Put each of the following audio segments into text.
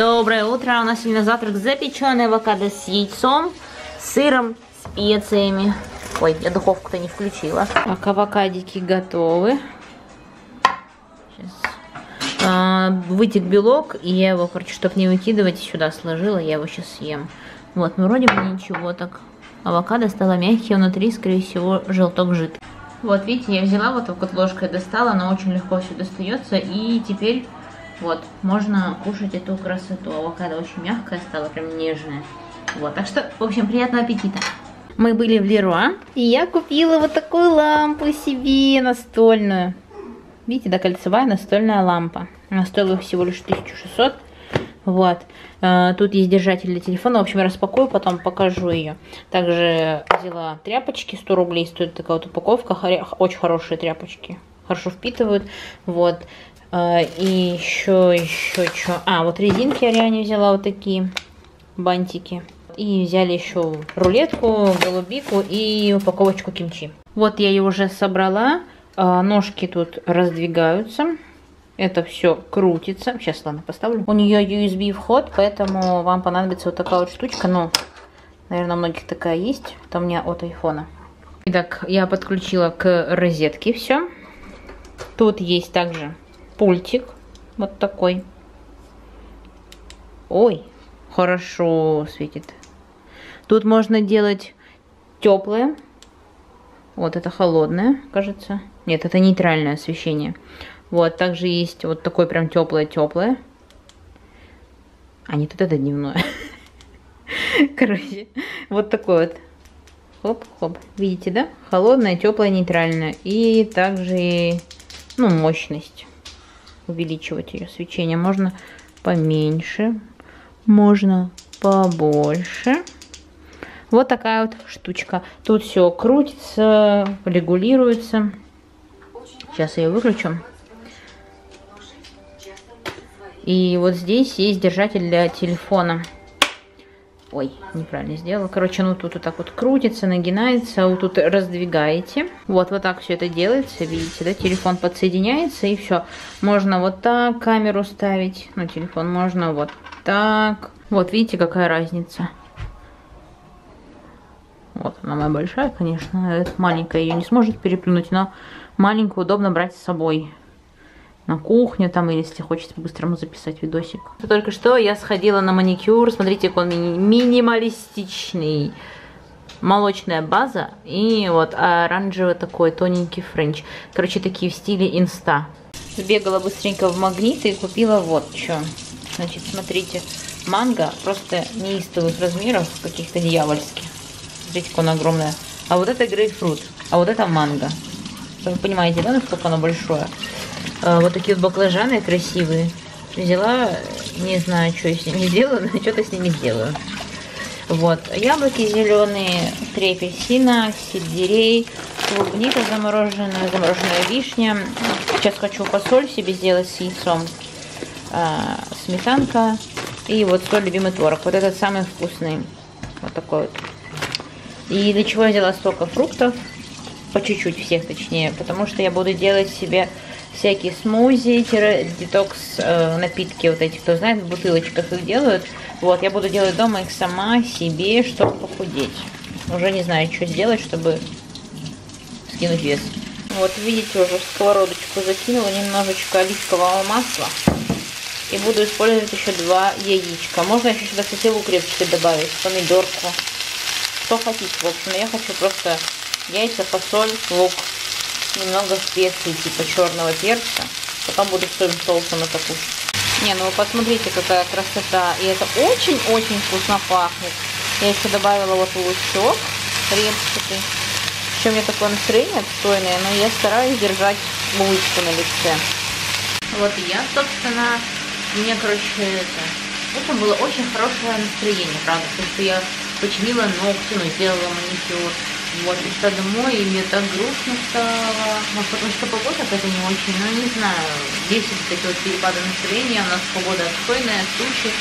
Доброе утро. У нас сегодня завтрак запеченный авокадо с яйцом, сыром, специями. Ой, я духовку-то не включила. Так, авокадики готовы. Сейчас. А, вытек белок, и я его, короче, чтобы не выкидывать, сюда сложила. Я его сейчас съем. Вот, ну вроде бы ничего так. Авокадо стало мягкий, внутри, скорее всего, желток жидкий. Вот, видите, я взяла вот так вот ложкой достала, она очень легко все достается. И теперь вот, можно кушать эту красоту. Авокадо очень мягкая стала, прям нежная. Вот, так что, в общем, приятного аппетита. Мы были в Леруа, и я купила вот такую лампу себе настольную. Видите, да, кольцевая настольная лампа. Она стоила всего лишь 1600. Вот. Э, тут есть держатель для телефона. В общем, распакую, потом покажу ее. Также взяла тряпочки, 100 рублей стоит такая вот упаковка. Очень хорошие тряпочки. Хорошо впитывают. Вот. А, и еще, еще что. А, вот резинки Ариане взяла вот такие бантики. И взяли еще рулетку, голубику и упаковочку кимчи. Вот я ее уже собрала. А, ножки тут раздвигаются. Это все крутится. Сейчас, ладно, поставлю. У нее USB вход, поэтому вам понадобится вот такая вот штучка. Ну, наверное, у многих такая есть. Это у меня от айфона. Итак, я подключила к розетке все. Тут есть также пультик. Вот такой. Ой, хорошо светит. Тут можно делать теплое. Вот это холодное, кажется. Нет, это нейтральное освещение. Вот, также есть вот такое прям теплое-теплое. А нет, вот это дневное. Короче, вот такой вот. Хоп-хоп. Видите, да? Холодное, теплое, нейтральное. И также, ну, мощность увеличивать ее свечение. Можно поменьше, можно побольше. Вот такая вот штучка. Тут все крутится, регулируется. Сейчас я ее выключу. И вот здесь есть держатель для телефона. Ой, неправильно сделала. Короче, ну тут вот так вот крутится, нагинается, вот тут раздвигаете. Вот, вот так все это делается, видите, да? Телефон подсоединяется и все. Можно вот так камеру ставить, ну телефон можно вот так. Вот, видите, какая разница. Вот она моя большая, конечно, эта маленькая ее не сможет переплюнуть, но маленькую удобно брать с собой на кухню там, или если хочется по-быстрому записать видосик. Только что я сходила на маникюр, смотрите, какой он ми минималистичный. Молочная база и вот оранжевый такой тоненький френч. Короче, такие в стиле инста. Сбегала быстренько в магнит и купила вот что. Значит, смотрите, манго просто неистовых размеров, каких-то дьявольских. Смотрите, какое огромное. А вот это грейпфрут, а вот это манго. Вы понимаете, да, насколько оно большое? А, вот такие вот баклажаны красивые. Взяла, не знаю, что с ними сделаю, но что-то с ними сделаю. Вот, яблоки зеленые, три апельсина, сельдерей, клубника замороженная, замороженная вишня. Сейчас хочу посоль себе сделать с яйцом. А, сметанка и вот свой любимый творог. Вот этот самый вкусный. Вот такой вот. И для чего я взяла столько фруктов? По чуть-чуть всех, точнее. Потому что я буду делать себе всякие смузи, детокс э, напитки вот эти, кто знает, в бутылочках их делают. Вот, я буду делать дома их сама себе, чтобы похудеть. Уже не знаю, что сделать, чтобы скинуть вес. Вот, видите, уже в сковородочку закинула немножечко оливкового масла. И буду использовать еще два яичка. Можно еще сюда, кстати, лук репчатый добавить, помидорку. Что хотите, в общем. Я хочу просто яйца, фасоль, лук немного специй, типа черного перца. Потом буду своим соусом это кушать. Не, ну вы посмотрите, какая красота. И это очень-очень вкусно пахнет. Я еще добавила вот лучок репчатый. Еще у меня такое настроение отстойное, но я стараюсь держать улыбку на лице. Вот я, собственно, мне, короче, это... Это было очень хорошее настроение, правда, потому что я починила ногти, ну, сделала маникюр. Вот, пришла домой, и мне так грустно стало. Может, потому что погода какая-то не очень, ну, не знаю. Вот такие вот перепады настроения, у нас погода отстойная, тучи,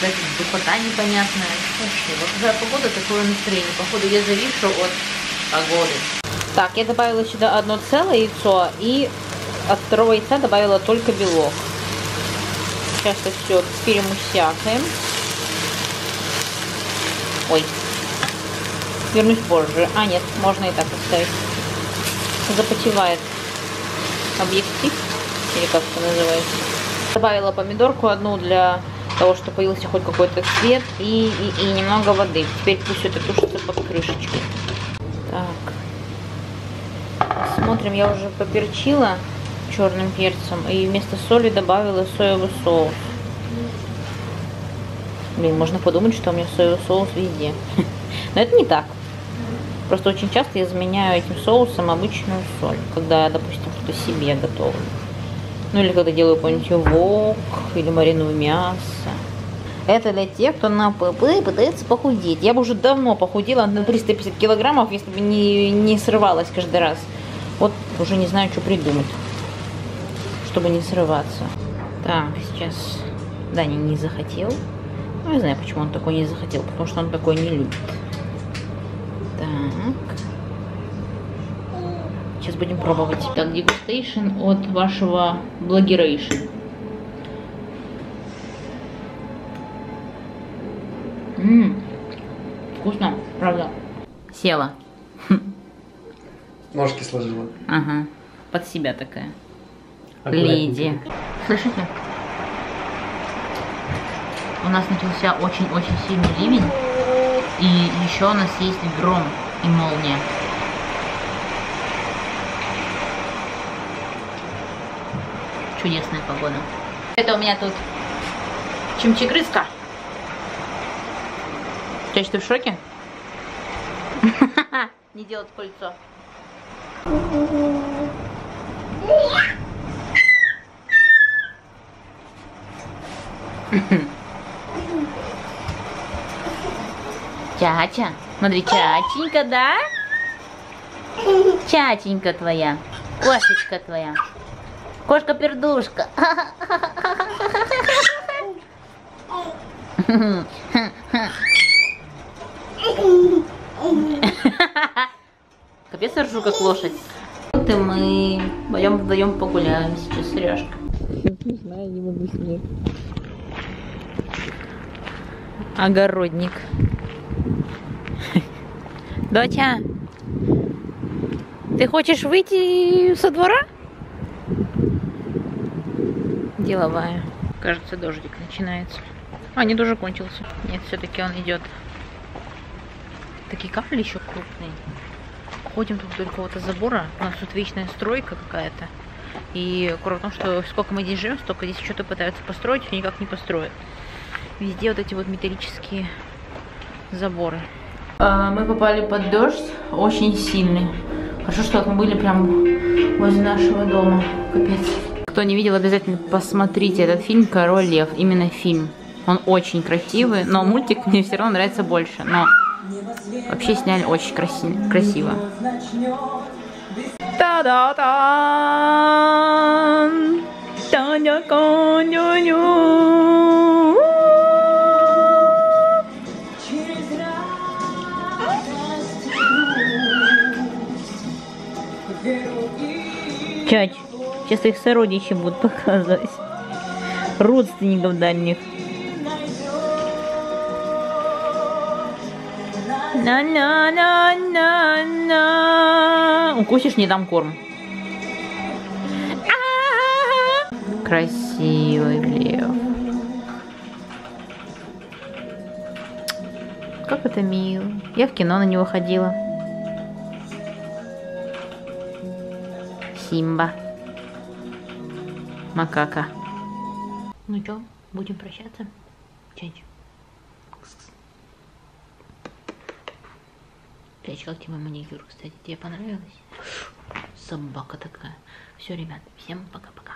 какая-то духота непонятная. Вообще, вот когда погода, такое настроение. Походу, я завишу от погоды. Так, я добавила сюда одно целое яйцо, и от второго яйца добавила только белок. сейчас это все перемусякаем. Ой. Вернусь позже. А, нет, можно и так оставить. Запотевает объектив. Или как это называется. Добавила помидорку одну для того, чтобы появился хоть какой-то цвет и, и, и немного воды. Теперь пусть это тушится под крышечкой. Так. Смотрим, я уже поперчила черным перцем и вместо соли добавила соевый соус. Блин, можно подумать, что у меня соевый соус везде. Но это не так. Просто очень часто я заменяю этим соусом обычную соль, когда, допустим, что-то себе готовлю. Ну или когда делаю какой-нибудь вок или мариную мясо. Это для тех, кто на ПП пытается похудеть. Я бы уже давно похудела на 350 килограммов, если бы не, не срывалась каждый раз. Вот уже не знаю, что придумать, чтобы не срываться. Так, сейчас Даня не захотел. Ну, не знаю, почему он такой не захотел, потому что он такой не любит. Сейчас будем пробовать. Так, дегустейшн от вашего блогерейшн. Ммм, вкусно, правда. Села. Ножки сложила. Ага, под себя такая. Леди. Слышите? У нас начался очень-очень сильный ливень. И еще у нас есть гром и молния. Чудесная погода. Это у меня тут чимчигрызка. Чаще ты в шоке? Не делать кольцо. Чача. Смотри, чаченька, да? Чаченька твоя. Кошечка твоя. Кошка-пердушка. Капец, я ржу как лошадь. Вот и мы пойдем вдвоем погуляем сейчас с Ряшкой. Не знаю, не могу снег. Огородник. Доча, ты хочешь выйти со двора? Деловая. Кажется, дождик начинается. А, не тоже кончился. Нет, все-таки он идет. Такие капли еще крупные. Ходим тут вдоль какого-то забора. У нас тут вечная стройка какая-то. И кроме того, что сколько мы здесь живем, столько здесь что-то пытаются построить, никак не построят. Везде вот эти вот металлические заборы. А, мы попали под дождь, очень сильный. Хорошо, что мы были прям возле нашего дома. Капец. Кто не видел, обязательно посмотрите этот фильм «Король лев». Именно фильм. Он очень красивый, но мультик мне все равно нравится больше. Но вообще сняли очень краси красиво. Та-да-ка-ню-ню! Чать, сейчас их сородичи будут показывать. Родственников дальних. На-на-на-на-на. Укусишь, не дам корм. Красивый лев. Как это мило. Я в кино на него ходила. Симба. Макака. Ну что, будем прощаться? Чать. Прячал тебе маникюр, кстати. Тебе понравилось? Собака такая. Все, ребят, всем пока-пока.